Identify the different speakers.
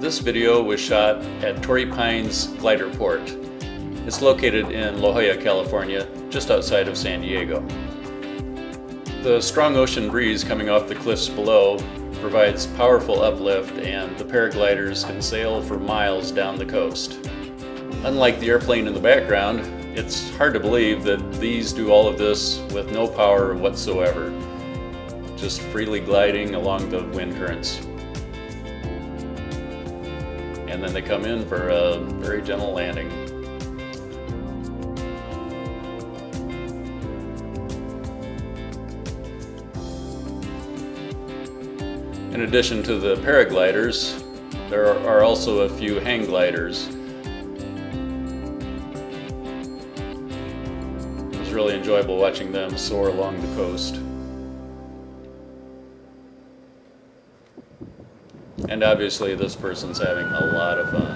Speaker 1: This video was shot at Torrey Pines Glider Port. It's located in La Jolla, California, just outside of San Diego. The strong ocean breeze coming off the cliffs below provides powerful uplift and the paragliders can sail for miles down the coast. Unlike the airplane in the background, it's hard to believe that these do all of this with no power whatsoever, just freely gliding along the wind currents. And then they come in for a very gentle landing. In addition to the paragliders, there are also a few hang gliders. It was really enjoyable watching them soar along the coast. And obviously this person's having a lot of fun.